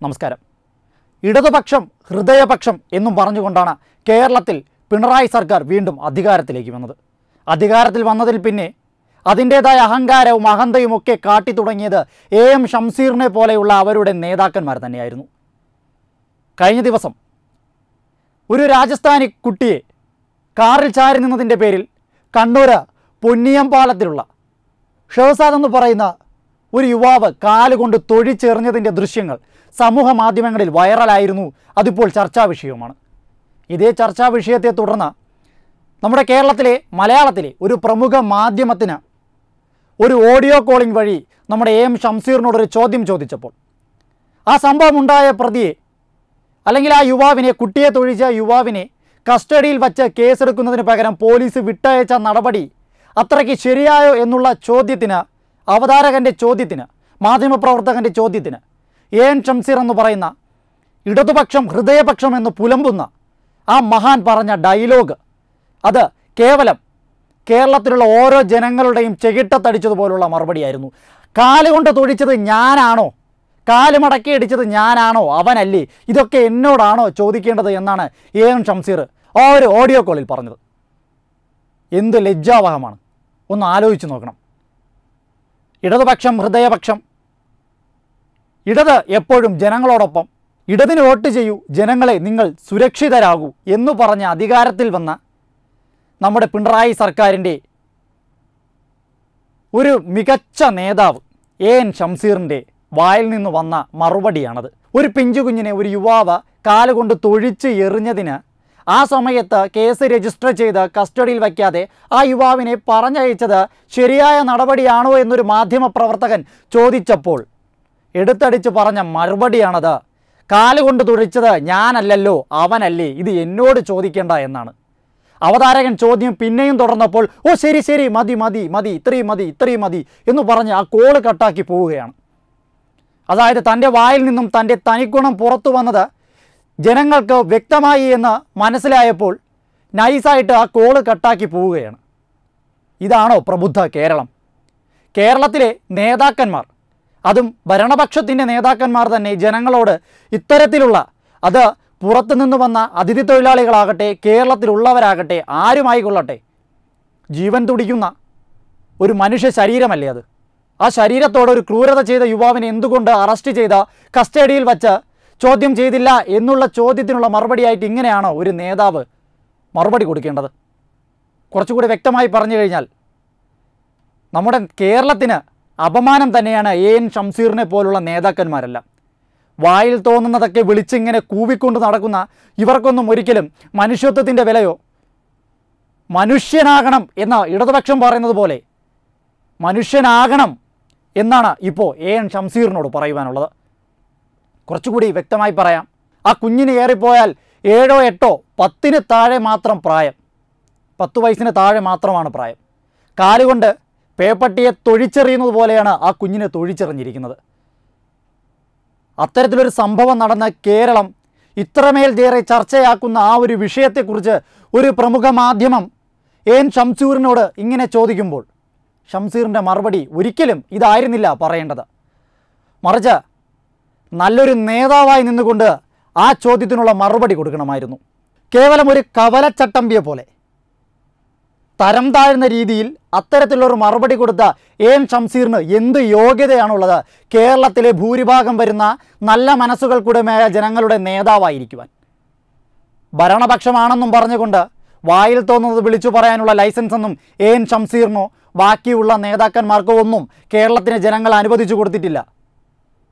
നമസ്കാരം. ഇടതുപക്ഷം ഹൃദയപക്ഷം എന്നും പറഞ്ഞുകൊണ്ടാണ് കേരളത്തിൽ പിണറായി സർക്കാർ വീണ്ടും അധികാരത്തിലേക്ക് വന്നത്. അധികാരത്തിൽ വന്നതിൽ പിന്നെ അതിന്റേതായ അഹങ്കാരവും അഹന്തയും ഒക്കെ കാട്ടി തുടങ്ങിയത് എ എം ഷംസീറിനെ പോലെയുള്ള അവരുടെ നേതാക്കന്മാർ തന്നെയായിരുന്നു. കഴിഞ്ഞ ദിവസം ഒരു രാജസ്ഥാനി കുട്ടിയെ കാറിൽ ചാരി നിന്നതിന്റെ പേരിൽ കണ്ണൂർ പൊന്നിയം പാലത്തിലുള്ള എന്ന് പറയുന്ന ഒരു യുവാവ് കാലുകൊണ്ട് തൊഴിച്ചെറിഞ്ഞതിന്റെ ദൃശ്യങ്ങൾ സമൂഹ മാധ്യമങ്ങളിൽ വൈറലായിരുന്നു. അതിപ്പോൾ ചർച്ചാ വിഷയവുമാണ്. ഇതേ ചർച്ചാ വിഷയത്തെ തുടർന്ന് നമ്മുടെ കേരളത്തിലെ മലയാളത്തിലെ ഒരു പ്രമുഖ മാധ്യമത്തിന് ഒരു ഓഡിയോ കോളിംഗ് വഴി നമ്മുടെ എ എം ഷംസീറിനോടൊരു ചോദ്യം ചോദിച്ചപ്പോൾ ആ സംഭവം ഉണ്ടായ പ്രതിയെ അല്ലെങ്കിൽ ആ യുവാവിനെ കുട്ടിയെ തൊഴിച്ച യുവാവിനെ കസ്റ്റഡിയിൽ വച്ച് കേസെടുക്കുന്നതിന് പകരം പോലീസ് വിട്ടയച്ച നടപടി അത്രയ്ക്ക് ശരിയായോ എന്നുള്ള ചോദ്യത്തിന് അവതാരകന്റെ ചോദ്യത്തിന് മാധ്യമപ്രവർത്തകന്റെ ചോദ്യത്തിന് എ എൻ ഷംസീർ എന്ന് പറയുന്ന ഇടതുപക്ഷം ഹൃദയപക്ഷം എന്ന് പുലമ്പുന്ന ആ മഹാൻ പറഞ്ഞ ഡയലോഗ്. അത് കേവലം കേരളത്തിലുള്ള ഓരോ ജനങ്ങളുടെയും ചെകിട്ടത്തടിച്ചതുപോലുള്ള മറുപടിയായിരുന്നു. കാലുകൊണ്ട് തൊഴിച്ചത് ഞാനാണോ? കാൽ മടക്കി അടിച്ചത് ഞാനാണോ? അവനല്ലേ? ഇതൊക്കെ എന്നോടാണോ ചോദിക്കേണ്ടത് എന്നാണ് എ ഷംസീർ ആ ഒരു ഓഡിയോ കോളിൽ പറഞ്ഞത്. എന്ത് ലജ്ജാവഹമാണ്. ഒന്ന് ആലോചിച്ച് നോക്കണം. ഇടതുപക്ഷം ഹൃദയപക്ഷം. ഇടത് എപ്പോഴും ജനങ്ങളോടൊപ്പം. ഇടതിന് വോട്ട് ചെയ്യൂ ജനങ്ങളെ നിങ്ങൾ സുരക്ഷിതരാകൂ എന്ന് പറഞ്ഞ അധികാരത്തിൽ വന്ന നമ്മുടെ പിണറായി സർക്കാരിന്റെ ഒരു മികച്ച നേതാവ് എ എൻ ഷംസീറിന്റെ വായിൽ നിന്ന് വന്ന മറുപടിയാണത്. ഒരു പിഞ്ചുകുഞ്ഞിനെ ഒരു യുവാവ് കാലുകൊണ്ട് തൊഴിച്ച് എറിഞ്ഞതിന് ആ സമയത്ത് കേസ് രജിസ്റ്റർ ചെയ്ത് കസ്റ്റഡിയിൽ വയ്ക്കാതെ ആ യുവാവിനെ പറഞ്ഞയച്ചത് ശരിയായ നടപടിയാണോ എന്നൊരു മാധ്യമപ്രവർത്തകൻ ചോദിച്ചപ്പോൾ എടുത്തടിച്ച് പറഞ്ഞ മറുപടിയാണത്. കാലുകൊണ്ട് തുഴിച്ചത് ഞാനല്ലല്ലോ അവനല്ലേ ഇത് എന്നോട് ചോദിക്കേണ്ട എന്നാണ്. അവതാരകൻ ചോദ്യം പിന്നെയും തുടർന്നപ്പോൾ ഓ ശരി ശരി മതി മതി മതി ഇത്രയും മതി ഇത്രയും മതി എന്ന് പറഞ്ഞ് ആ കോൾ കട്ടാക്കി പോവുകയാണ്. അതായത് തന്റെ വായിൽ നിന്നും തന്റെ തനിഗുണം പുറത്തു വന്നത് ജനങ്ങൾക്ക് വ്യക്തമായി എന്ന് മനസ്സിലായപ്പോൾ നൈസായിട്ട് ആ കോൾ കട്ടാക്കി പോവുകയാണ്. ഇതാണോ പ്രബുദ്ധ കേരളം? കേരളത്തിലെ നേതാക്കന്മാർ അതും ഭരണപക്ഷത്തിന്റെ നേതാക്കന്മാർ തന്നെ ജനങ്ങളോട് ഇത്തരത്തിലുള്ള അത് പുറത്തുനിന്ന് വന്ന അതിഥി തൊഴിലാളികളാകട്ടെ കേരളത്തിലുള്ളവരാകട്ടെ ആരുമായിക്കൊള്ളട്ടെ ജീവൻ തുടിക്കുന്ന ഒരു മനുഷ്യ ശരീരമല്ലേ അത്? ആ ശരീരത്തോട് ഒരു ക്രൂരത ചെയ്ത യുവാവിനെ എന്തുകൊണ്ട് അറസ്റ്റ് ചെയ്ത കസ്റ്റഡിയിൽ വച്ച് ചോദ്യം ചെയ്തില്ല എന്നുള്ള ചോദ്യത്തിനുള്ള മറുപടിയായിട്ട് ഇങ്ങനെയാണോ ഒരു നേതാവ് മറുപടി കൊടുക്കേണ്ടത്? കുറച്ചുകൂടി വ്യക്തമായി പറഞ്ഞു കഴിഞ്ഞാൽ നമ്മുടെ കേരളത്തിന് അപമാനം തന്നെയാണ് എ എൻ ഷംസീറിനെ പോലുള്ള നേതാക്കന്മാരെല്ലാം. വായിൽ തോന്നുന്നതൊക്കെ വിളിച്ചിങ്ങനെ കൂവിക്കൊണ്ട് നടക്കുന്ന ഇവർക്കൊന്നും ഒരിക്കലും മനുഷ്യത്വത്തിന്റെ വിലയോ മനുഷ്യനാകണം എന്ന ഇടതുപക്ഷം പറയുന്നത് പോലെ മനുഷ്യനാകണം എന്നാണ് ഇപ്പോൾ എ എൻ ഷംസീറിനോട് പറയുവാനുള്ളത്. കുറച്ചുകൂടി വ്യക്തമായി പറയാം. ആ കുഞ്ഞിന് ഏറിപ്പോയാൽ ഏഴോ എട്ടോ പത്തിന് താഴെ മാത്രം പ്രായം. പത്ത് വയസ്സിന് താഴെ മാത്രമാണ് പ്രായം. കാലുകൊണ്ട് പേപ്പട്ടിയെ തൊഴിച്ചെറിയുന്നത് പോലെയാണ് ആ കുഞ്ഞിനെ തൊഴിച്ചെറിഞ്ഞിരിക്കുന്നത്. അത്തരത്തിലൊരു സംഭവം നടന്ന കേരളം ഇത്രമേൽ ഏറെ ചർച്ചയാക്കുന്ന ആ ഒരു വിഷയത്തെക്കുറിച്ച് ഒരു പ്രമുഖ മാധ്യമം എൻ ഷംസൂറിനോട് ഇങ്ങനെ ചോദിക്കുമ്പോൾ ഷംസീറിന്റെ മറുപടി ഒരിക്കലും ഇതായിരുന്നില്ല പറയേണ്ടത്. മറിച്ച് നല്ലൊരു നേതാവായി നിന്നുകൊണ്ട് ആ ചോദ്യത്തിനുള്ള മറുപടി കൊടുക്കണമായിരുന്നു. കേവലം ഒരു കവലച്ചട്ടമ്പിയെ പോലെ. തരം താഴ്ന്ന രീതിയിൽ അത്തരത്തിലുള്ളൊരു മറുപടി കൊടുത്ത എൻ ഷംസീറിന് എന്ത് യോഗ്യതയാണുള്ളത്? കേരളത്തിലെ ഭൂരിഭാഗം വരുന്ന നല്ല മനസ്സുകൾക്കുടമയായ ജനങ്ങളുടെ നേതാവായിരിക്കുവാൻ. ഭരണപക്ഷമാണെന്നും പറഞ്ഞുകൊണ്ട് വായിൽ തോന്നുന്നത് വിളിച്ചു പറയാനുള്ള ലൈസൻസ് ഒന്നും എൻ ഷംസീറിനോ ബാക്കിയുള്ള നേതാക്കന്മാർക്കോ ഒന്നും കേരളത്തിന് ജനങ്ങൾ അനുവദിച്ചു കൊടുത്തിട്ടില്ല.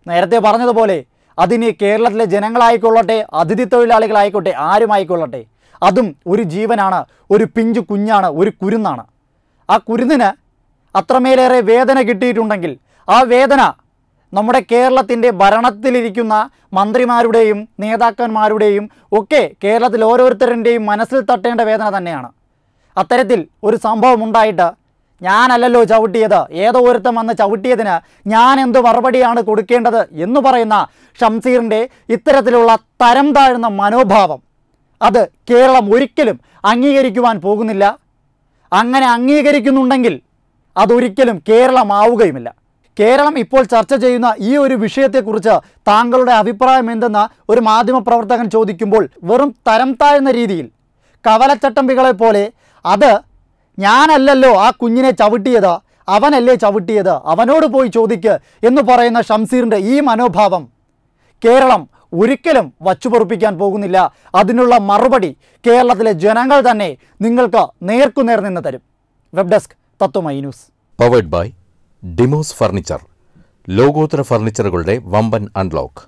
നേരത്തെ പറഞ്ഞതുപോലെ അതിന് കേരളത്തിലെ ജനങ്ങളായിക്കൊള്ളട്ടെ അതിഥി തൊഴിലാളികളായിക്കോട്ടെ ആരുമായിക്കൊള്ളട്ടെ. അതും ഒരു ജീവനാണ് ഒരു പിഞ്ചു കുഞ്ഞാണ് ഒരു കുരുന്നാണ്. ആ കുരുന്നിന് അത്രമേലേറെ വേദന കിട്ടിയിട്ടുണ്ടെങ്കിൽ ആ വേദന നമ്മുടെ കേരളത്തിന്റെ ഭരണത്തിലിരിക്കുന്ന മന്ത്രിമാരുടെയും നേതാക്കന്മാരുടെയും ഒക്കെ കേരളത്തിൽ ഓരോരുത്തരുടെയും മനസ്സിൽ തട്ടേണ്ട വേദന തന്നെയാണ്. അത്തരത്തിൽ ഒരു സംഭവം ഉണ്ടായിട്ട് ഞാനല്ലല്ലോ ചവിട്ടിയത്. ഏതോ ഒരുത്തം വന്ന് ചവിട്ടിയതിന് ഞാൻ എന്ത് മറുപടിയാണ് കൊടുക്കേണ്ടത് എന്ന് പറയുന്ന ഷംസീറിന്റെ ഇത്തരത്തിലുള്ള തരം താഴ്ന്ന മനോഭാവം. അത് കേരളം ഒരിക്കലും അംഗീകരിക്കുവാൻ പോകുന്നില്ല. അങ്ങനെ അംഗീകരിക്കുന്നുണ്ടെങ്കിൽ അതൊരിക്കലും കേരളമാവുകയുമില്ല. കേരളം ഇപ്പോൾ ചർച്ച ചെയ്യുന്ന ഈ ഒരു വിഷയത്തെക്കുറിച്ച് താങ്കളുടെ അഭിപ്രായം എന്തെന്ന് ഒരു മാധ്യമപ്രവർത്തകൻ ചോദിക്കുമ്പോൾ വെറും തരം താഴ്ന്ന രീതിയിൽ കവലച്ചട്ടമ്പികളെ പോലെ അത് ഞാനല്ലല്ലോ ആ കുഞ്ഞിനെ ചവിട്ടിയത്. അവനല്ലേ ചവിട്ടിയത്. അവനോട് പോയി ചോദിക്ക് എന്ന് പറയുന്ന ഷംസീറിന്റെ ഈ മനോഭാവം കേരളം ഒരിക്കലും വച്ചുപൊറുപ്പിക്കാൻ പോകുന്നില്ല. അതിനുള്ള മറുപടി കേരളത്തിലെ ജനങ്ങൾ തന്നെ നിങ്ങൾക്ക് നേർക്കുനേർ നിന്ന് തരും. Web desk Tathwamayi news powered by Demos furniture ലോകോത്തര ഫർണിച്ചറുകളുടെ വമ്പൻ അൺലോക്ക്